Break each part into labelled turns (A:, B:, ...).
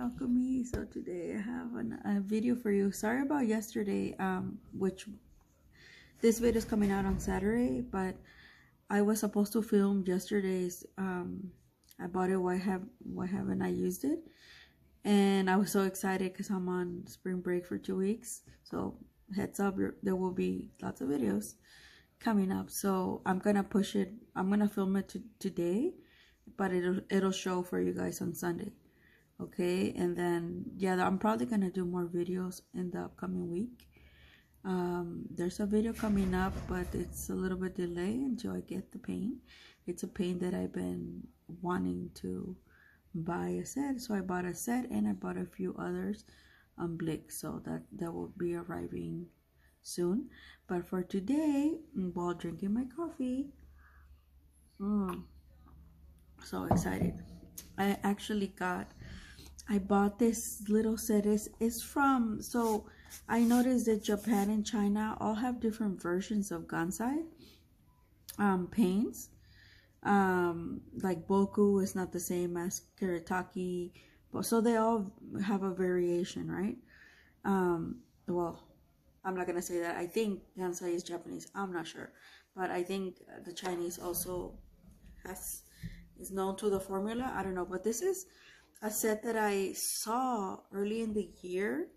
A: alchemy so today i have an, a video for you. Sorry about yesterday um which this video is coming out on saturday but i was supposed to film yesterday's um i bought it why have why haven't i used it? And i was so excited because i'm on spring break for two weeks. So heads up there will be lots of videos coming up. So i'm gonna push it i'm gonna film it today but it'll it'll show for you guys on sunday okay and then yeah i'm probably gonna do more videos in the upcoming week. Um, there's a video coming up but it's a little bit delayed until i get the paint. It's a paint that i've been wanting to buy a set so i bought a set and i bought a few others on blick so that that will be arriving soon. But for today while drinking my coffee mm, so excited. I actually got I bought this little set. It's, it's from, so I noticed that Japan and China all have different versions of Gansai um, paints. Um, like Boku is not the same as. But, so they all have a variation, right? Um, well, I'm not going to say that. I think Gansai is Japanese. I'm not sure. But I think the Chinese also has is known to the formula. I don't know. But this is a set that I saw early in the year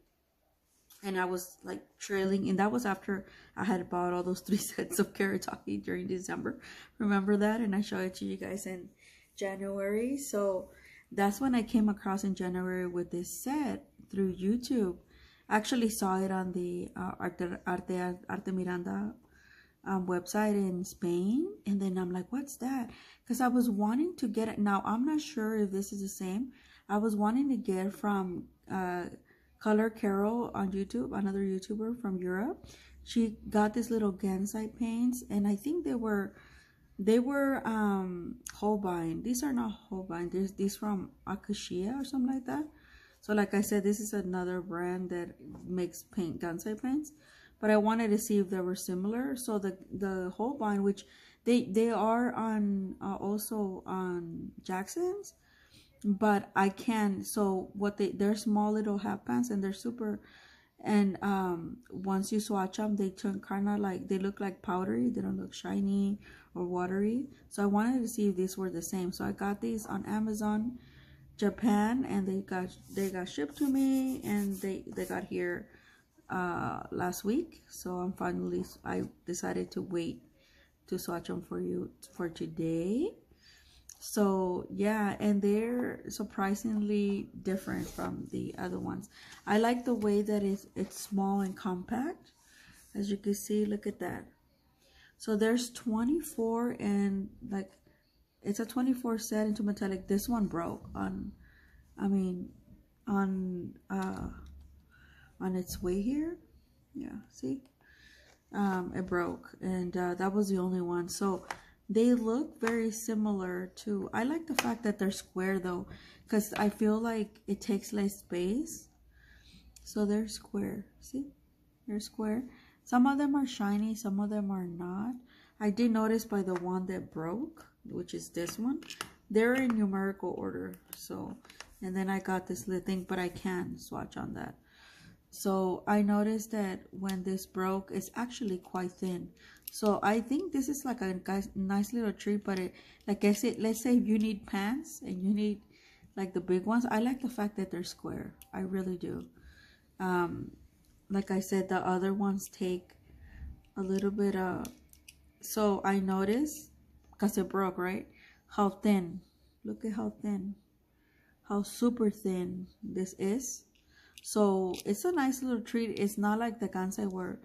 A: and I was like trailing and that was after I had bought all those three sets of Kuretake during December. Remember that? And I showed it to you guys in January. So that's when I came across in January with this set through YouTube. I actually saw it on the uh, Arte, Arte, Arte Miranda um, website in Spain. And then I'm like, what's that? Because I was wanting to get it. Now, I'm not sure if this is the same. I was wanting to get from uh, Color Carol on YouTube, another YouTuber from Europe. She got this little Gansai paints, and I think they were they were um Holbein. These are not Holbein. There's these from Acacia or something like that. So like I said, this is another brand that makes paint Gansai paints. But I wanted to see if they were similar. So the the Holbein, which they they are on uh, also on Jackson's, but I can. So what they they're small little half pans and they're super. And um, once you swatch them, they turn kind of like they look like powdery. They don't look shiny or watery. So I wanted to see if these were the same. So I got these on Amazon, Japan, and they got they got shipped to me, and they they got here uh, last week. So I'm finally I decided to wait to swatch them for you for today. So yeah and they're surprisingly different from the other ones. I like the way that it's it's small and compact. As you can see look at that. So there's 24 and like it's a 24 set into metallic. This one broke on i mean on uh on its way here. Yeah see? Um it broke and uh, that was the only one. So they look very similar to i like the fact that they're square though because i feel like it takes less space. So they're square see? They're square. Some of them are shiny some of them are not. I did notice by the one that broke which is this one they're in numerical order so and then i got this little thing but i can swatch on that so i noticed that when this broke it's actually quite thin so I think this is like a nice little treat, but it, like I said, let's say you need pants and you need like the big ones. I like the fact that they're square. I really do. Um, like I said, the other ones take a little bit of, so I noticed, because it broke, right? How thin. Look at how thin. How super thin this is. So it's a nice little treat. It's not like the Gansai where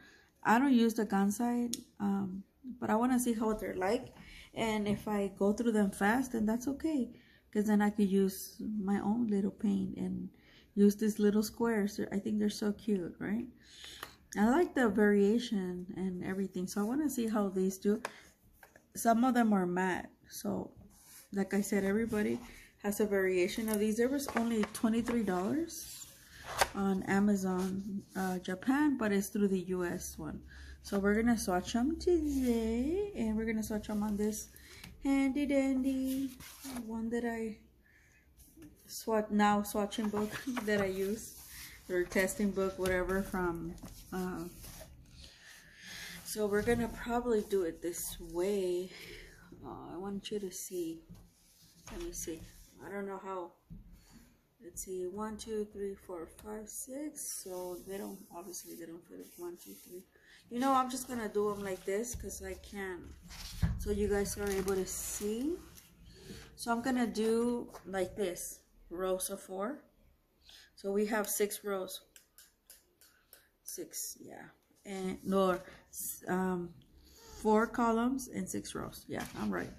A: I don't use the Gansai, um, but I want to see how they're like. And if I go through them fast, then that's okay. Because then I could use my own little paint and use these little squares. I think they're so cute, right? I like the variation and everything. So I want to see how these do. Some of them are matte. So like I said, everybody has a variation of these. There was only $23 on Amazon uh, Japan, but it's through the US one. So we're gonna swatch them today, and we're gonna swatch them on this handy dandy one that I swat now swatching book that I use or testing book whatever from uh, so we're gonna probably do it this way uh, I want you to see let me see I don't know how let's see one two three four five six. So they don't obviously they don't fit one two three. You know I'm just gonna do them like this because I can so you guys are able to see. So I'm gonna do like this rows of four. So we have six rows. Six yeah. And no um four columns and six rows. Yeah I'm right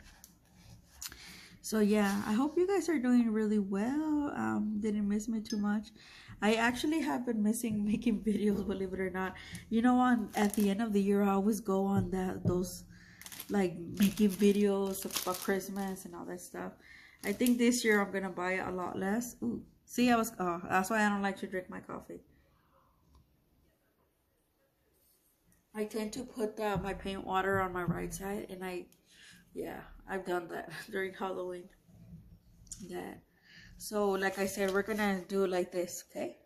A: so yeah i hope you guys are doing really well. Um didn't miss me too much. I actually have been missing making videos believe it or not. You know on at the end of the year i always go on that those like making videos about christmas and all that stuff. I think this year i'm gonna buy a lot less. Ooh, see i was oh that's why i don't like to drink my coffee. I tend to put the, my paint water on my right side and I yeah i've done that during halloween. Yeah. so like i said we're gonna do like this okay?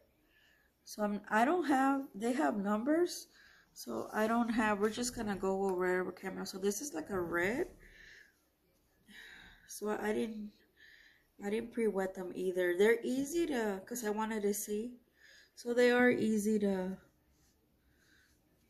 A: So I'm, i don't have they have numbers so i don't have we're just gonna go over camera. So this is like a red. So i didn't i didn't pre-wet them either. They're easy to because i wanted to see. So they are easy to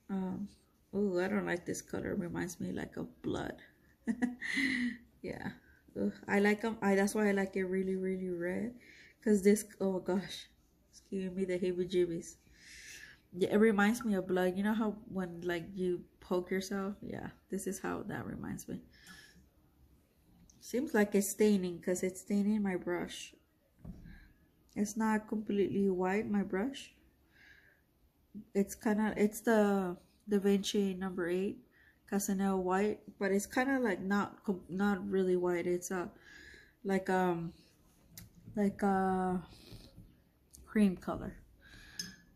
A: um oh i don't like this color. It reminds me like of blood yeah. Ugh, i like them i that's why i like it really really red. Because this oh gosh it's giving me the heebie jeebies. Yeah it reminds me of blood. You know how when like you poke yourself? Yeah this is how that reminds me. Seems like it's staining because it's staining my brush. It's not completely white my brush. It's kind of it's the Da Vinci number eight Casaneo white, but it's kind of like not not really white. It's a like um like a cream color.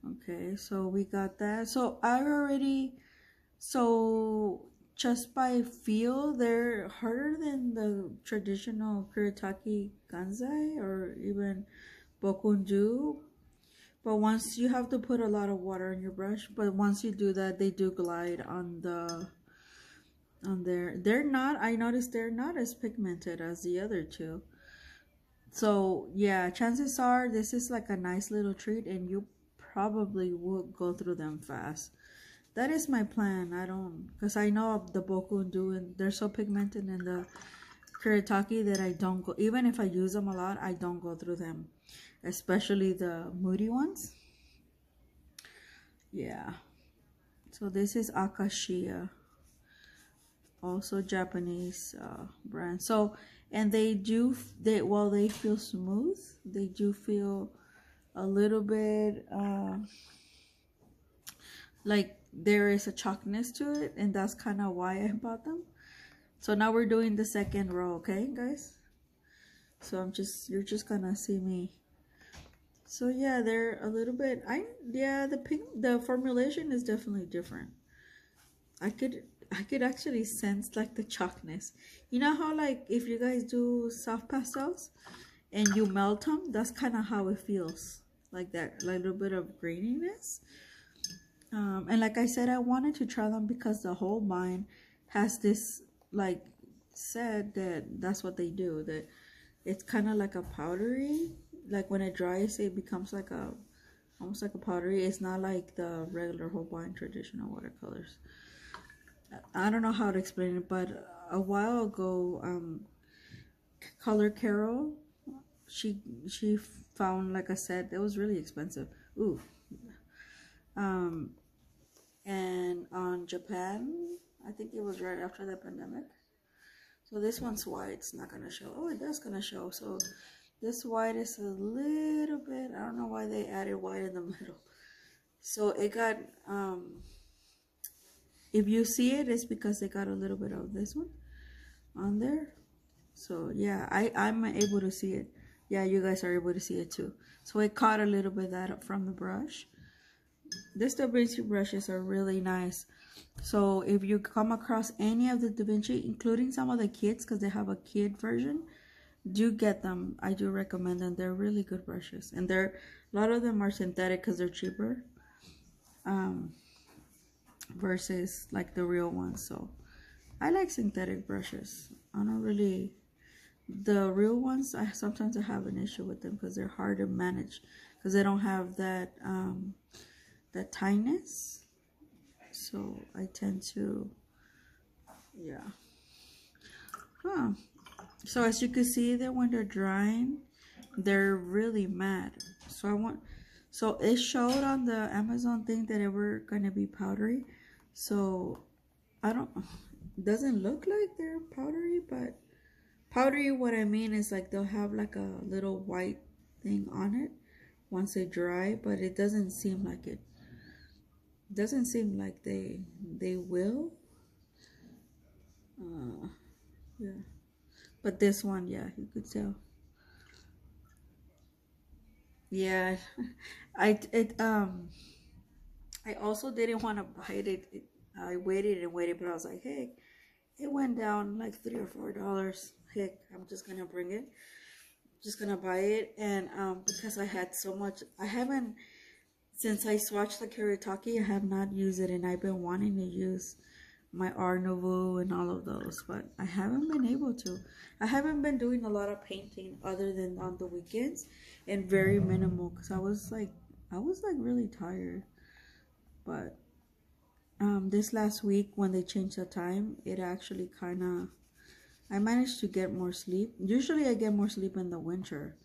A: Okay, so we got that. So I already so just by feel they're harder than the traditional Kuretake Gansai or even Boku Undo. But once you have to put a lot of water in your brush, but once you do that, they do glide on the on there. They're not, I noticed they're not as pigmented as the other two. So yeah, chances are this is like a nice little treat and you probably will go through them fast. That is my plan. I don't, because I know the Boku Undo and they're so pigmented in the Kuretake that I don't go, even if I use them a lot, I don't go through them. Especially the moody ones. Yeah. So this is Akashiya also Japanese uh, brand. So, and they do, they while they feel smooth, they do feel a little bit uh, like there is a chalkiness to it, and that's kind of why I bought them. So now we're doing the second row, okay, guys? So I'm just, you're just gonna see me. So yeah, they're a little bit, I, yeah, the pink, the formulation is definitely different. I could I could actually sense like the chalkiness. You know how like if you guys do soft pastels and you melt them, that's kind of how it feels. Like that, like little bit of graininess. Um, and like I said, I wanted to try them because the Holbein has this like said that that's what they do. That it's kind of like a powdery. Like when it dries, it becomes like a almost like a powdery. It's not like the regular Holbein traditional watercolors. I don't know how to explain it, but a while ago, um, Color Carol, she she found like I said that was really expensive. Ooh. Um, and on Japan, I think it was right after the pandemic. So this one's white. It's not gonna show. Oh, it does gonna show. So this white is a little bit. I don't know why they added white in the middle. So it got um if you see it it's because they got a little bit of this one on there. So yeah i i'm able to see it. Yeah you guys are able to see it too. So i caught a little bit that from the brush. This Da Vinci brushes are really nice. So if you come across any of the Da Vinci including some of the kids because they have a kid version do get them. I do recommend them. They're really good brushes, and they're a lot of them are synthetic because they're cheaper, um, versus like the real ones. So I like synthetic brushes. I don't really the real ones. I sometimes I have an issue with them because they're hard to manage because they don't have that um, that tightness. So I tend to yeah. Huh. So as you can see that when they're drying, they're really matte. So I want, so it showed on the Amazon thing that it were gonna be powdery. So I don't, doesn't look like they're powdery, but powdery what I mean is like they'll have like a little white thing on it once they dry, but it doesn't seem like it. Doesn't seem like they they will. Uh, yeah. But this one, yeah, you could tell. Yeah, I it um, I also didn't want to buy it. it. I waited and waited, but I was like, hey, it went down like three or four dollars. Heck, I'm just gonna bring it. Just gonna buy it, and um, because I had so much, I haven't since I swatched the Kuretake, I have not used it, and I've been wanting to use my Art Nouveau and all of those, but I haven't been able to. I haven't been doing a lot of painting other than on the weekends and very minimal because I was like, I was like really tired. But um, this last week when they changed the time, it actually kind of, I managed to get more sleep. Usually I get more sleep in the winter,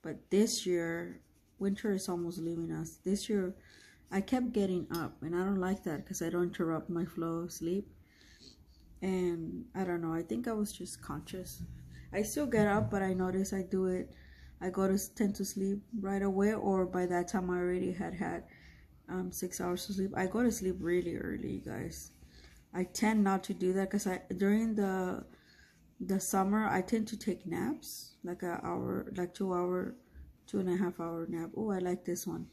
A: but this year, winter is almost leaving us. This year, I kept getting up, and I don't like that because I don't interrupt my flow of sleep. And I don't know, I think I was just conscious. I still get up, but I notice I do it. I go to tend to sleep right away, or by that time I already had had um, six hours of sleep. I go to sleep really early, guys. I tend not to do that because I during the the summer I tend to take naps, like an hour, like two hour, two and a half hour nap. Oh, I like this one.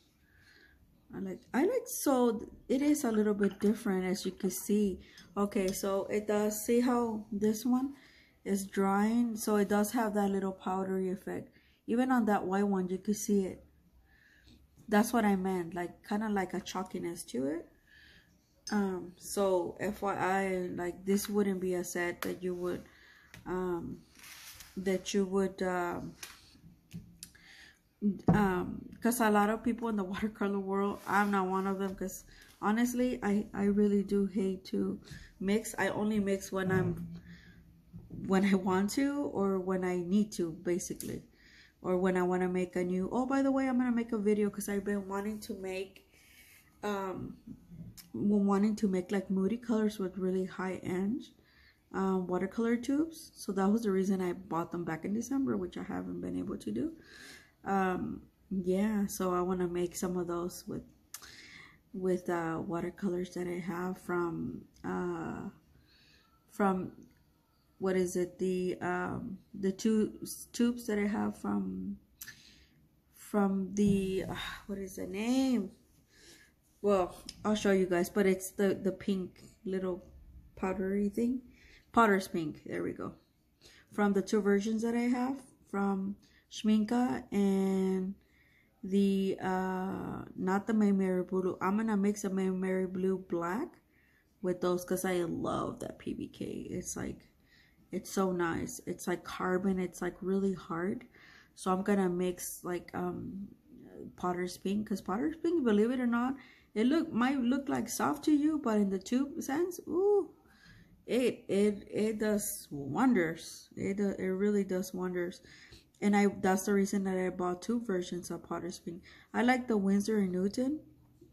A: I like I like so it is a little bit different as you can see. Okay, so it does see how this one is drying, so it does have that little powdery effect. Even on that white one, you can see it. That's what I meant, like kind of like a chalkiness to it. Um, so FYI, like this wouldn't be a set that you would, um, that you would, um, um because a lot of people in the watercolor world i'm not one of them because honestly i i really do hate to mix i only mix when i'm when i want to or when i need to basically or when i want to make a new oh by the way i'm gonna make a video because i've been wanting to make um wanting to make like moody colors with really high end um, watercolor tubes. So that was the reason i bought them back in december which i haven't been able to do. Um yeah so i want to make some of those with with uh watercolors that i have from uh from what is it the um the two tubes that i have from from the uh, what is the name? Well i'll show you guys but it's the the pink little powdery thing. Potter's pink there we go. From the two versions that i have from Schmincke and the uh not the Mayberry blue. I'm gonna mix a Mayberry blue black with those because I love that PBK it's like it's so nice. It's like carbon. It's like really hard. So I'm gonna mix like um Potter's pink because Potter's pink believe it or not it look might look like soft to you but in the tube sense ooh it it it does wonders. It it really does wonders. And I that's the reason that I bought two versions of Potter's Pink. I like the Winsor and Newton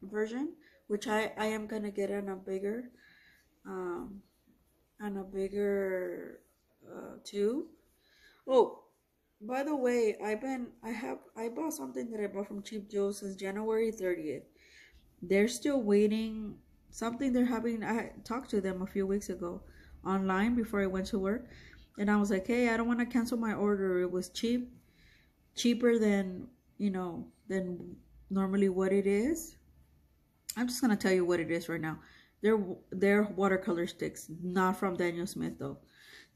A: version, which I I am gonna get on a bigger, um, on a bigger uh, tube. Oh, by the way, I've been I have I bought something that I bought from Cheap Joe since January thirtieth. They're still waiting. Something they're having. I talked to them a few weeks ago online before I went to work and I was like, hey, I don't want to cancel my order. It was cheap, cheaper than, you know, than normally what it is. I'm just going to tell you what it is right now. They're, they're watercolor sticks, not from Daniel Smith though.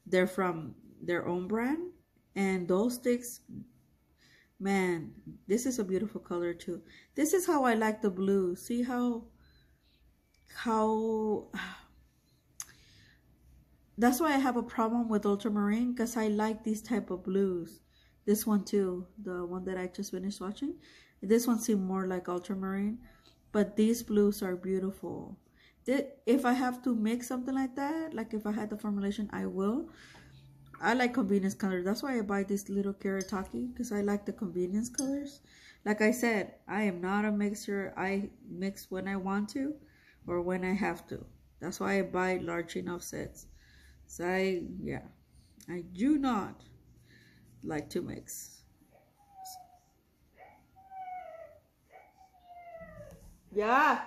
A: They're from their own brand And those sticks, man, this is a beautiful color too. This is how I like the blue. See how, how, that's why I have a problem with ultramarine because I like these type of blues. This one too, the one that I just finished watching. This one seemed more like ultramarine, but these blues are beautiful. If I have to mix something like that, like if I had the formulation, I will. I like convenience colors. That's why I buy this little Kuretake because I like the convenience colors. Like I said, I am not a mixer. I mix when I want to or when I have to. That's why I buy large enough sets. So I, yeah, I do not like to mix. Yeah.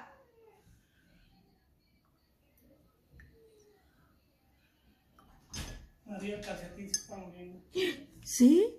B: María Calcetín se está muriendo.
A: ¿Sí?